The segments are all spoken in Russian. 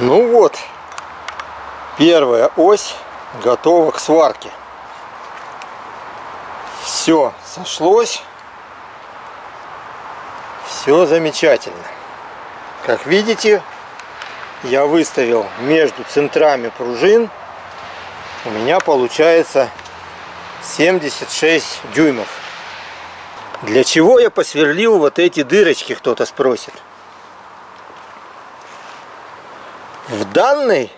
Ну вот, первая ось готова к сварке. Все сошлось. Все замечательно. Как видите, я выставил между центрами пружин. У меня получается 76 дюймов. Для чего я посверлил вот эти дырочки, кто-то спросит. В данной,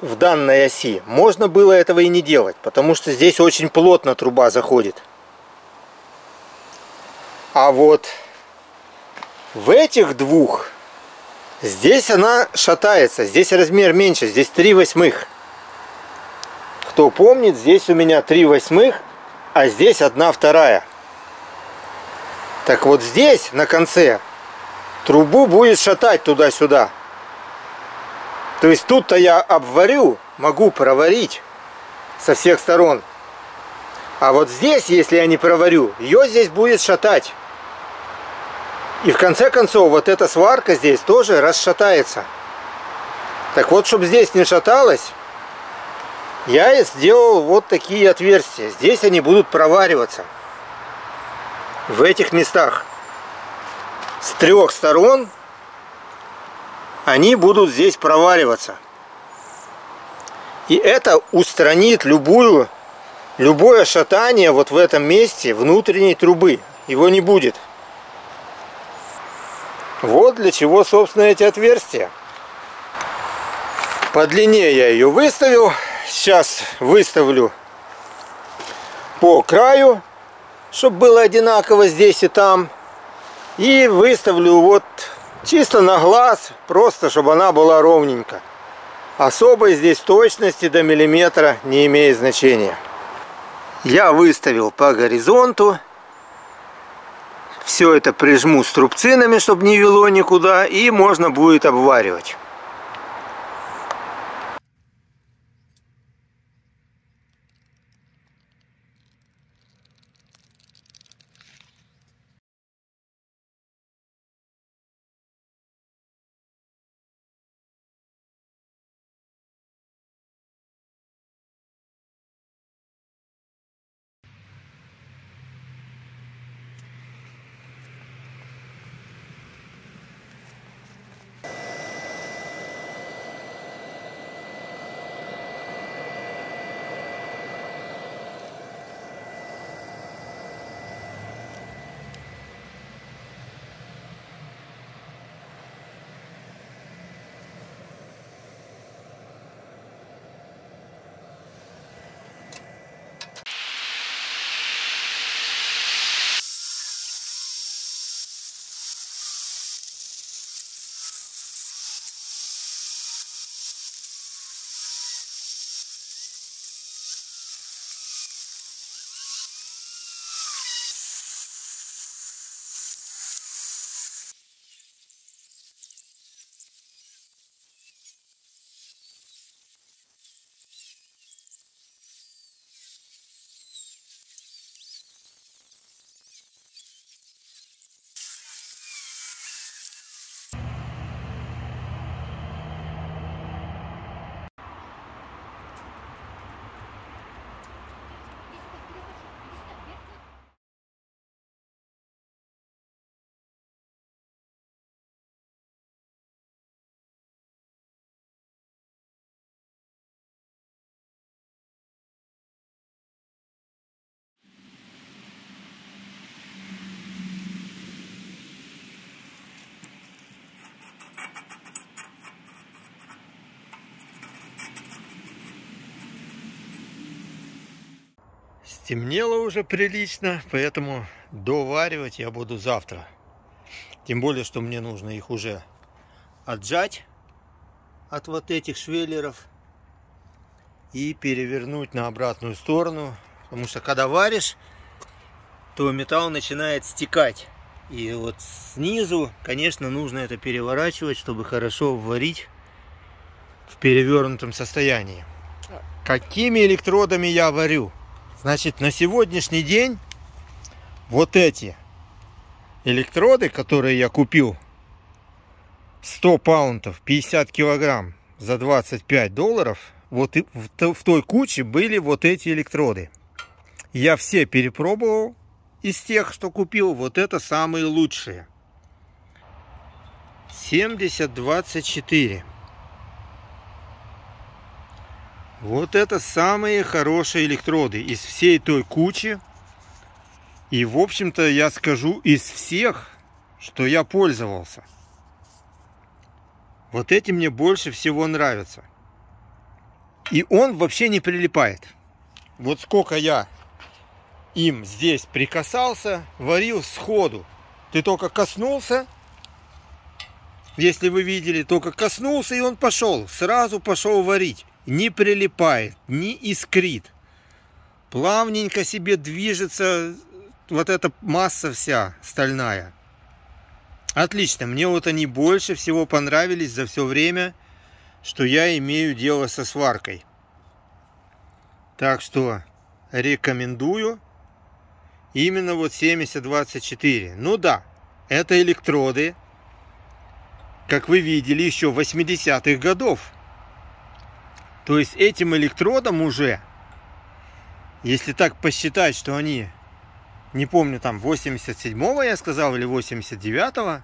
в данной оси можно было этого и не делать, потому что здесь очень плотно труба заходит. А вот в этих двух здесь она шатается, здесь размер меньше, здесь 3 восьмых. Кто помнит, здесь у меня 3 восьмых, а здесь 1 вторая. Так вот здесь, на конце, трубу будет шатать туда-сюда. То есть тут-то я обварю, могу проварить со всех сторон. А вот здесь, если я не проварю, ее здесь будет шатать. И в конце концов, вот эта сварка здесь тоже расшатается. Так вот, чтобы здесь не шаталось, я сделал вот такие отверстия. Здесь они будут провариваться. В этих местах. С трех сторон они будут здесь провариваться. И это устранит любую, любое шатание вот в этом месте внутренней трубы. Его не будет. Вот для чего, собственно, эти отверстия. По длине я ее выставил. Сейчас выставлю по краю, чтобы было одинаково здесь и там. И выставлю вот Чисто на глаз, просто чтобы она была ровненько. Особой здесь точности до миллиметра не имеет значения. Я выставил по горизонту. Все это прижму струбцинами, чтобы не вело никуда. И можно будет обваривать. Стемнело уже прилично, поэтому доваривать я буду завтра. Тем более, что мне нужно их уже отжать от вот этих швеллеров и перевернуть на обратную сторону. Потому что когда варишь, то металл начинает стекать. И вот снизу, конечно, нужно это переворачивать, чтобы хорошо варить в перевернутом состоянии. Какими электродами я варю? Значит, на сегодняшний день вот эти электроды, которые я купил 100 паунтов, 50 килограмм за 25 долларов, вот в той куче были вот эти электроды. Я все перепробовал из тех, что купил, вот это самые лучшие. 7024. Вот это самые хорошие электроды из всей той кучи. И, в общем-то, я скажу, из всех, что я пользовался. Вот эти мне больше всего нравятся. И он вообще не прилипает. Вот сколько я им здесь прикасался, варил сходу. Ты только коснулся, если вы видели, только коснулся и он пошел, сразу пошел варить. Не прилипает, не искрит. Плавненько себе движется вот эта масса вся стальная. Отлично, мне вот они больше всего понравились за все время, что я имею дело со сваркой. Так что рекомендую именно вот 7024. Ну да, это электроды, как вы видели, еще 80-х годов. То есть этим электродам уже, если так посчитать, что они, не помню, там 87-го я сказал или 89-го,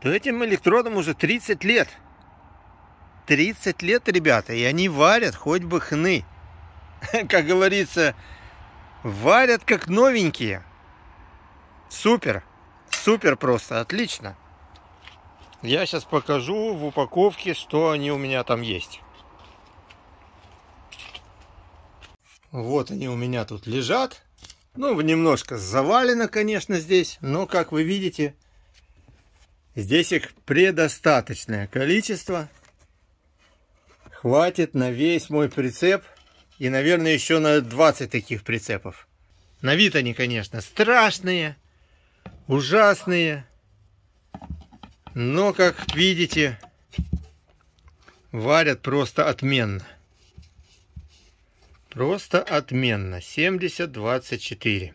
то этим электродам уже 30 лет. 30 лет, ребята, и они варят хоть бы хны. Как говорится, варят как новенькие. Супер, супер просто, отлично. Я сейчас покажу в упаковке, что они у меня там есть. Вот они у меня тут лежат. Ну, немножко завалено, конечно, здесь. Но, как вы видите, Здесь их предостаточное количество. Хватит на весь мой прицеп. И, наверное, еще на 20 таких прицепов. На вид они, конечно, страшные, ужасные. Но, как видите, варят просто отменно. Просто отменно. 70-24.